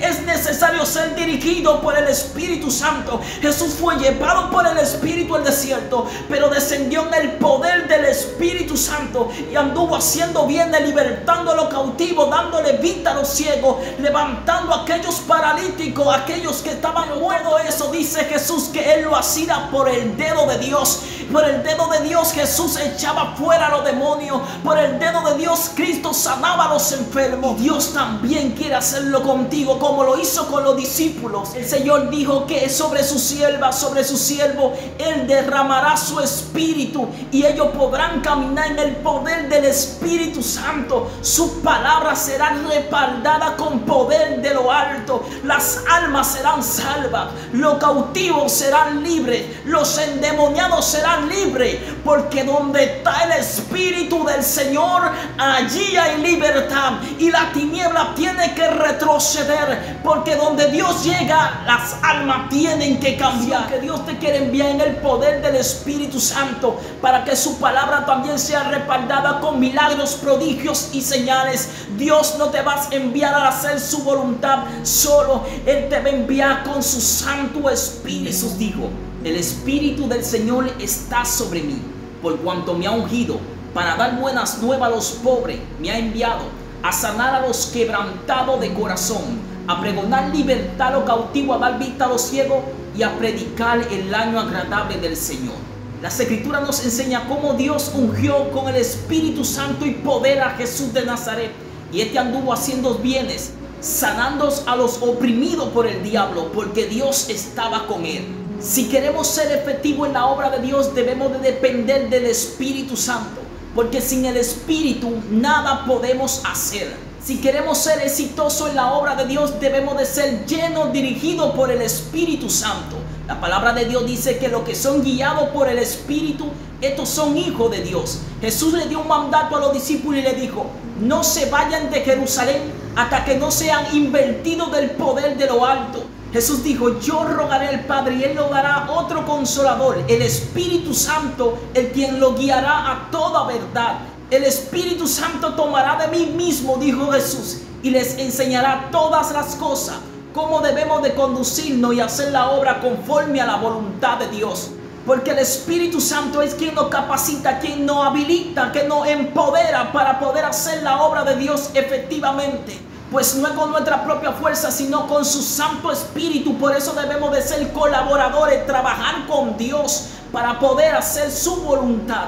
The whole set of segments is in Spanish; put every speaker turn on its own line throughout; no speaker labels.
Es necesario ser dirigido por el Espíritu Santo. Jesús fue llevado por el Espíritu al desierto, pero descendió en el poder del Espíritu Santo y anduvo haciendo bien, libertando a los cautivos, dándole vista a los ciegos, levantando a aquellos paralíticos, aquellos que estaban muertos. Eso dice Jesús que él lo hacía por el dedo de Dios. Por el dedo de Dios Jesús echaba fuera a los demonios. Por el dedo de Dios Cristo sanaba a los enfermos. Dios también quiere hacerlo contigo como lo hizo con los discípulos. El Señor dijo que sobre su sierva, sobre su siervo, Él derramará su espíritu y ellos podrán caminar en el poder del Espíritu Santo. Su palabra será respaldada con poder de lo alto. Las almas serán salvas. Los cautivos serán libres. Los endemoniados serán libres. Porque donde está el Espíritu del Señor, allí hay libertad. Y la tiniebla tiene que retroceder. Porque donde Dios llega, las almas tienen que cambiar. Que Dios te quiere enviar en el poder del Espíritu Santo. Para que su palabra también sea respaldada con milagros, prodigios y señales. Dios no te va a enviar a hacer su voluntad solo. Él te va a enviar con su Santo Espíritu. Jesús dijo, el Espíritu del Señor está sobre mí, por cuanto me ha ungido para dar buenas nuevas a los pobres, me ha enviado a sanar a los quebrantados de corazón, a pregonar libertad a los cautivos, a dar vista a los ciegos y a predicar el año agradable del Señor. La Escritura nos enseña cómo Dios ungió con el Espíritu Santo y poder a Jesús de Nazaret. Y este anduvo haciendo bienes, sanando a los oprimidos por el diablo, porque Dios estaba con él. Si queremos ser efectivos en la obra de Dios, debemos de depender del Espíritu Santo, porque sin el Espíritu nada podemos hacer. Si queremos ser exitosos en la obra de Dios, debemos de ser llenos, dirigidos por el Espíritu Santo. La palabra de Dios dice que los que son guiados por el Espíritu, estos son hijos de Dios. Jesús le dio un mandato a los discípulos y le dijo, no se vayan de Jerusalén hasta que no sean invertidos del poder de lo alto. Jesús dijo, yo rogaré al Padre y Él lo dará otro consolador, el Espíritu Santo, el quien lo guiará a toda verdad. El Espíritu Santo tomará de mí mismo, dijo Jesús, y les enseñará todas las cosas, cómo debemos de conducirnos y hacer la obra conforme a la voluntad de Dios. Porque el Espíritu Santo es quien nos capacita, quien nos habilita, quien nos empodera para poder hacer la obra de Dios efectivamente. Pues no es con nuestra propia fuerza, sino con su Santo Espíritu. Por eso debemos de ser colaboradores, trabajar con Dios para poder hacer su voluntad.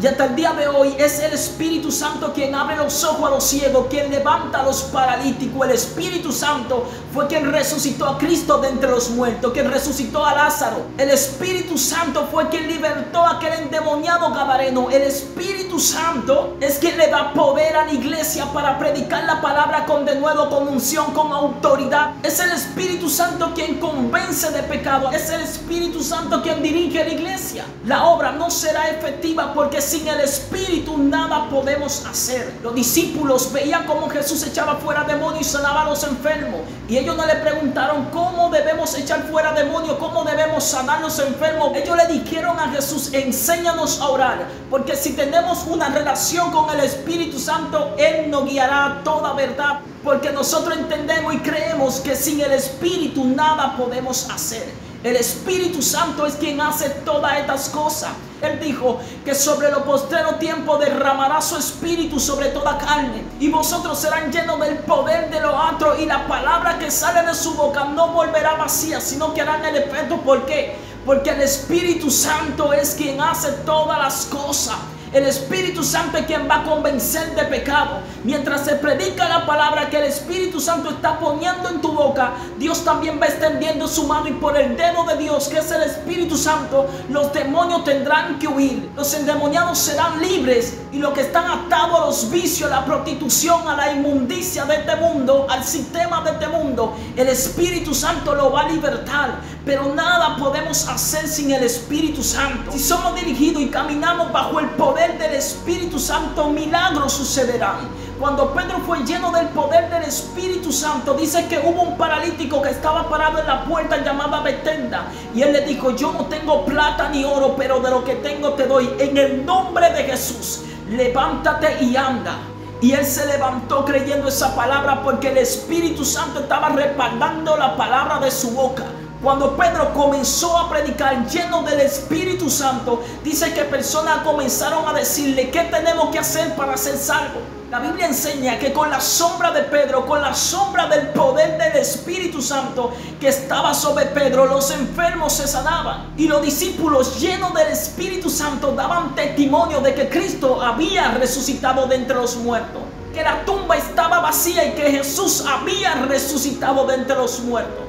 Y hasta el día de hoy es el Espíritu Santo quien abre los ojos a los ciegos, quien levanta a los paralíticos. El Espíritu Santo fue quien resucitó a Cristo de entre los muertos, quien resucitó a Lázaro. El Espíritu Santo fue quien libertó a aquel endemoniado gadareno. El Espíritu Santo es quien le da poder a la iglesia para predicar la palabra con de nuevo, con unción, con autoridad. Es el Espíritu Santo quien convence de pecado. Es el Espíritu Santo quien dirige a la iglesia. La obra no será efectiva porque sin el Espíritu nada podemos hacer. Los discípulos veían cómo Jesús echaba fuera demonios y sanaba a los enfermos. Y ellos no le preguntaron cómo debemos echar fuera demonios, cómo debemos sanar a los enfermos. Ellos le dijeron a Jesús, enséñanos a orar. Porque si tenemos una relación con el Espíritu Santo, Él nos guiará a toda verdad. Porque nosotros entendemos y creemos que sin el Espíritu nada podemos hacer. El Espíritu Santo es quien hace todas estas cosas. Él dijo que sobre lo postrero tiempo derramará su espíritu sobre toda carne. Y vosotros serán llenos del poder de lo otro. Y la palabra que sale de su boca no volverá vacía, sino que harán el efecto. ¿Por qué? Porque el Espíritu Santo es quien hace todas las cosas. El Espíritu Santo es quien va a convencer de pecado. Mientras se predica la palabra que el Espíritu Santo está poniendo en tu boca, Dios también va extendiendo su mano y por el dedo de Dios, que es el Espíritu Santo, los demonios tendrán que huir. Los endemoniados serán libres y los que están atados a los vicios, a la prostitución, a la inmundicia de este mundo, al sistema de este mundo, el Espíritu Santo lo va a libertar. Pero nada podemos hacer sin el Espíritu Santo. Si somos dirigidos y caminamos bajo el poder del Espíritu Santo, milagros sucederán. Cuando Pedro fue lleno del poder del Espíritu Santo, dice que hubo un paralítico que estaba parado en la puerta llamada Betenda. Y él le dijo, yo no tengo plata ni oro, pero de lo que tengo te doy. En el nombre de Jesús, levántate y anda. Y él se levantó creyendo esa palabra porque el Espíritu Santo estaba respaldando la palabra de su boca. Cuando Pedro comenzó a predicar lleno del Espíritu Santo, dice que personas comenzaron a decirle, ¿qué tenemos que hacer para ser salvos? La Biblia enseña que con la sombra de Pedro, con la sombra del poder del Espíritu Santo que estaba sobre Pedro, los enfermos se sanaban. Y los discípulos llenos del Espíritu Santo daban testimonio de que Cristo había resucitado de entre los muertos. Que la tumba estaba vacía y que Jesús había resucitado de entre los muertos.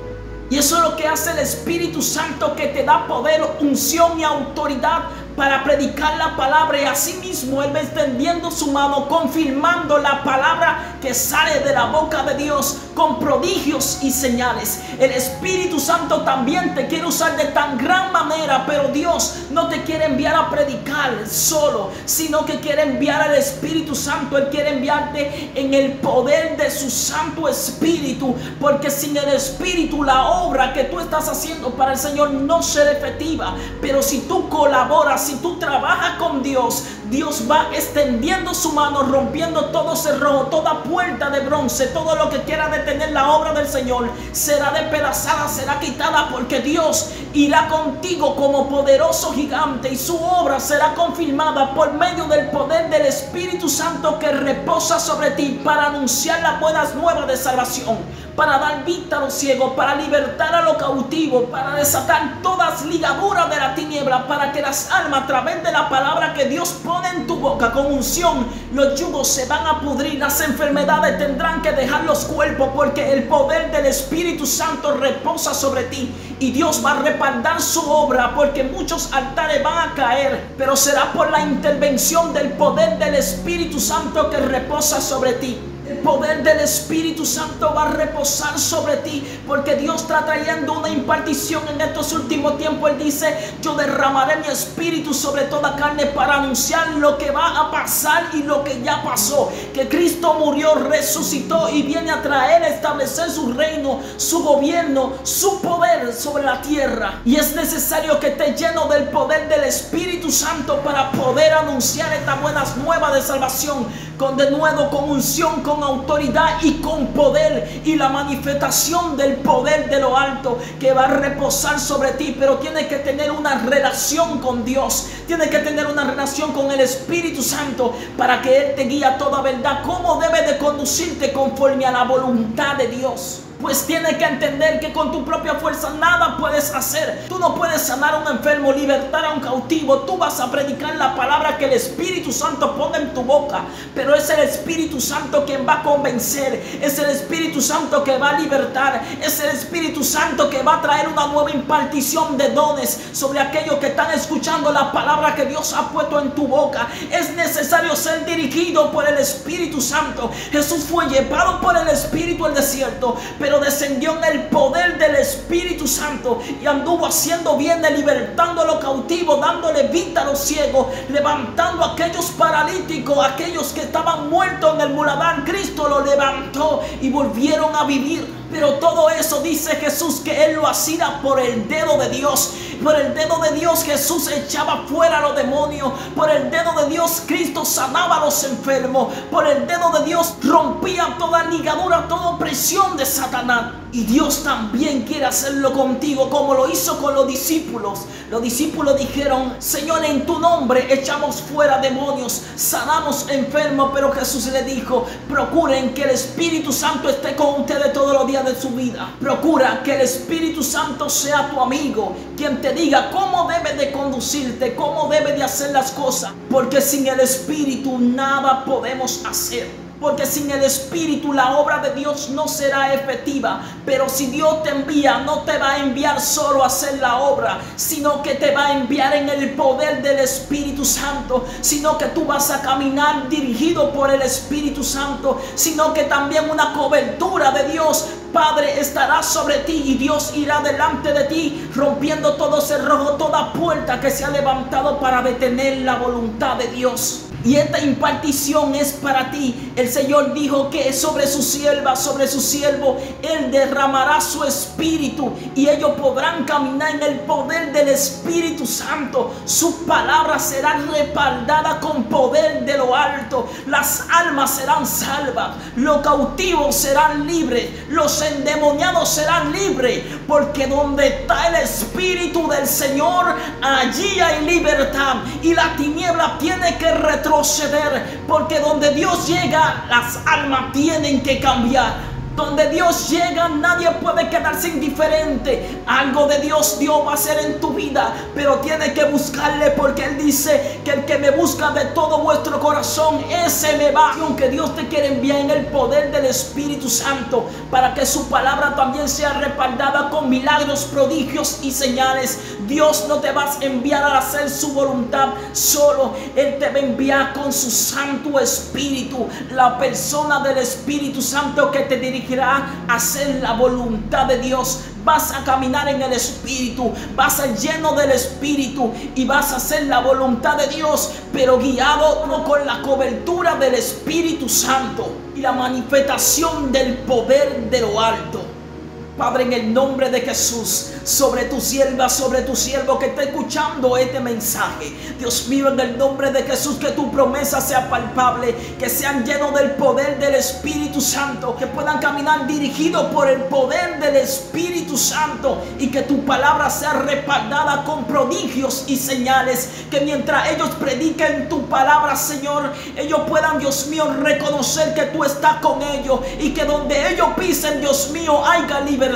Y eso es lo que hace el Espíritu Santo que te da poder, unción y autoridad para predicar la palabra y asimismo Él va extendiendo su mano, confirmando la palabra que sale de la boca de Dios con prodigios y señales. El Espíritu Santo también te quiere usar de tan gran manera, pero Dios no te quiere enviar a predicar solo, sino que quiere enviar al Espíritu Santo. Él quiere enviarte en el poder de su Santo Espíritu, porque sin el Espíritu la obra que tú estás haciendo para el Señor no será efectiva. Pero si tú colaboras, si tú trabajas con Dios, Dios va extendiendo su mano, rompiendo todo cerrojo, toda puerta de bronce, todo lo que quiera detener la obra del Señor, será despedazada, será quitada, porque Dios irá contigo como poderoso gigante y su obra será confirmada por medio del poder del Espíritu Santo que reposa sobre ti para anunciar las buenas nuevas de salvación, para dar vista a los ciegos, para libertar a los cautivos, para desatar todas ligaduras de la tiniebla, para que las almas a través de la palabra que Dios pone en tu boca con unción, los yugos se van a pudrir, las enfermedades tendrán que dejar los cuerpos porque el poder del Espíritu Santo reposa sobre ti y Dios va a respaldar su obra porque muchos altares van a caer, pero será por la intervención del poder del Espíritu Santo que reposa sobre ti. El poder del Espíritu Santo va a reposar sobre ti porque Dios está trayendo una impartición en estos últimos tiempos. Él dice, yo derramaré mi espíritu sobre toda carne para anunciar lo que va a pasar y lo que ya pasó. Que Cristo murió, resucitó y viene a traer, a establecer su reino, su gobierno, su poder sobre la tierra. Y es necesario que esté lleno del poder del Espíritu Santo para poder anunciar estas buenas nuevas de salvación con de nuevo con unción, con autoridad y con poder y la manifestación del poder de lo alto que va a reposar sobre ti, pero tienes que tener una relación con Dios, tienes que tener una relación con el Espíritu Santo para que Él te guíe a toda verdad, cómo debe de conducirte conforme a la voluntad de Dios. Pues tienes que entender que con tu propia fuerza nada puedes hacer. Tú no puedes sanar a un enfermo, libertar a un cautivo. Tú vas a predicar la palabra que el Espíritu Santo pone en tu boca. Pero es el Espíritu Santo quien va a convencer. Es el Espíritu Santo que va a libertar. Es el Espíritu Santo que va a traer una nueva impartición de dones sobre aquellos que están escuchando la palabra que Dios ha puesto en tu boca. Es necesario ser dirigido por el Espíritu Santo. Jesús fue llevado por el Espíritu al desierto descendió en el poder del Espíritu Santo y anduvo haciendo bien, libertando a los cautivos, dándole vida a los ciegos, levantando a aquellos paralíticos, aquellos que estaban muertos en el muladán. Cristo lo levantó y volvieron a vivir. Pero todo eso dice Jesús que Él lo hacía por el dedo de Dios. Por el dedo de Dios Jesús echaba fuera a los demonios. Por el dedo de Dios Cristo sanaba a los enfermos. Por el dedo de Dios rompía toda ligadura, toda opresión de Satanás. Y Dios también quiere hacerlo contigo como lo hizo con los discípulos. Los discípulos dijeron, Señor, en tu nombre echamos fuera demonios, sanamos enfermos. Pero Jesús le dijo, procuren que el Espíritu Santo esté con ustedes todos los días de su vida. Procura que el Espíritu Santo sea tu amigo, quien te diga cómo debe de conducirte, cómo debe de hacer las cosas. Porque sin el Espíritu nada podemos hacer. Porque sin el Espíritu la obra de Dios no será efectiva. Pero si Dios te envía, no te va a enviar solo a hacer la obra, sino que te va a enviar en el poder del Espíritu Santo. Sino que tú vas a caminar dirigido por el Espíritu Santo. Sino que también una cobertura de Dios Padre estará sobre ti y Dios irá delante de ti, rompiendo todo cerrojo, toda puerta que se ha levantado para detener la voluntad de Dios. Y esta impartición es para ti. El Señor dijo que sobre su sierva, sobre su siervo, Él derramará su espíritu y ellos podrán caminar en el poder del Espíritu Santo. Su palabra será respaldada con poder. Las almas serán salvas. Los cautivos serán libres. Los endemoniados serán libres. Porque donde está el Espíritu del Señor, allí hay libertad. Y la tiniebla tiene que retroceder porque donde Dios llega, las almas tienen que cambiar. Donde Dios llega, nadie puede quedarse indiferente. Algo de Dios Dios va a hacer en tu vida, pero tiene que buscarle porque Él dice que el que me busca de todo vuestro corazón, ese me va. Aunque Dios te quiere enviar en el poder del Espíritu Santo para que su palabra también sea respaldada con milagros, prodigios y señales. Dios no te va a enviar a hacer su voluntad solo. Él te va a enviar con su Santo Espíritu, la persona del Espíritu Santo que te dirige a hacer la voluntad de Dios. Vas a caminar en el Espíritu, vas a lleno del Espíritu y vas a hacer la voluntad de Dios, pero guiado con la cobertura del Espíritu Santo y la manifestación del poder de lo alto. Padre, en el nombre de Jesús, sobre tu sierva, sobre tu siervo que está escuchando este mensaje. Dios mío, en el nombre de Jesús, que tu promesa sea palpable, que sean llenos del poder del Espíritu Santo, que puedan caminar dirigidos por el poder del Espíritu Santo y que tu palabra sea respaldada con prodigios y señales, que mientras ellos prediquen tu palabra, Señor, ellos puedan, Dios mío, reconocer que tú estás con ellos y que donde ellos pisen, Dios mío, haya libertad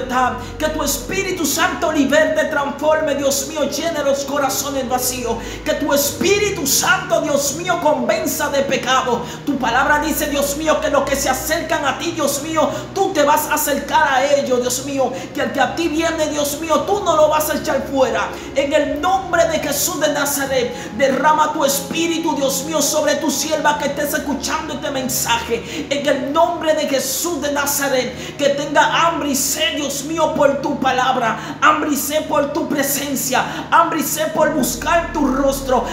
que tu Espíritu Santo liberte, transforme, Dios mío, llene los corazones vacíos. Que tu Espíritu Santo, Dios mío, convenza de pecado. Tu palabra dice, Dios mío, que los que se acercan a ti, Dios mío, tú te vas a acercar a ellos, Dios mío. Que el que a ti viene, Dios mío, tú no lo vas a echar fuera. En el nombre de Jesús de Nazaret, derrama tu Espíritu, Dios mío, sobre tu sierva que estés escuchando este mensaje. En el nombre de Jesús de Nazaret, que tenga hambre y sed, Dios mío, por tu palabra. Sé por tu presencia. Sé por buscar tu rostro.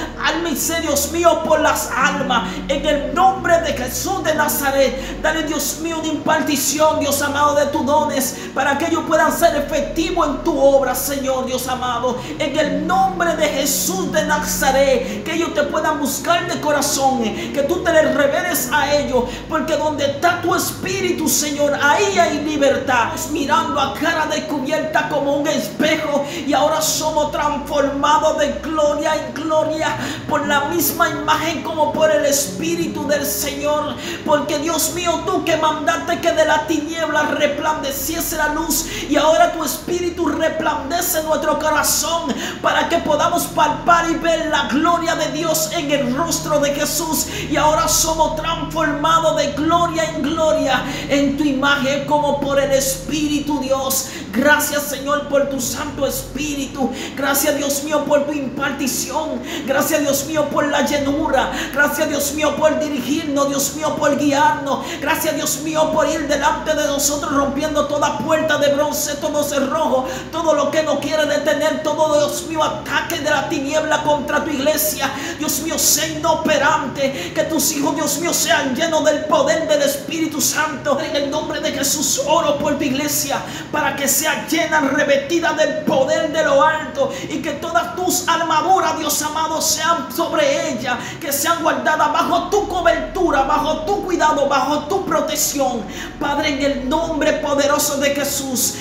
Sé, Dios mío, por las almas. En el nombre de Jesús de Nazaret. Dale, Dios mío, una impartición, Dios amado, de tus dones. Para que ellos puedan ser efectivos en tu obra, Señor, Dios amado. En el nombre de Jesús de Nazaret. Que ellos te puedan buscar de corazón. Que tú te les reveles a ellos. Porque donde está tu espíritu, Señor, ahí hay libertad. Mirando a cara descubierta como un espejo y ahora somos transformados de gloria en gloria por la misma imagen como por el Espíritu del Señor. Porque Dios mío, tú que mandaste que de la tiniebla resplandeciese la luz y ahora tu Espíritu resplandece nuestro corazón para que podamos palpar y ver la gloria de Dios en el rostro de Jesús y ahora somos transformados de gloria en gloria en tu imagen como por el Espíritu Dios. Gracias Señor por tu Santo Espíritu. Gracias Dios mío por tu impartición. Gracias Dios mío por la llenura. Gracias Dios mío por dirigirnos. Dios mío por guiarnos. Gracias Dios mío por ir delante de nosotros rompiendo toda puerta de bronce, todo cerrojo, todo lo que no quiere detener, todo Dios mío ataque de la tiniebla contra tu iglesia. Dios mío, sé inoperante. Que tus hijos, Dios mío, sean llenos del poder del Espíritu Santo. En el nombre de Jesús oro por tu iglesia para que sea llena, revestida del poder de lo alto y que todas tus armaduras, Dios amado, sean sobre ella, que sean guardadas bajo tu cobertura, bajo tu cuidado, bajo tu protección. Padre, en el nombre poderoso de Jesús,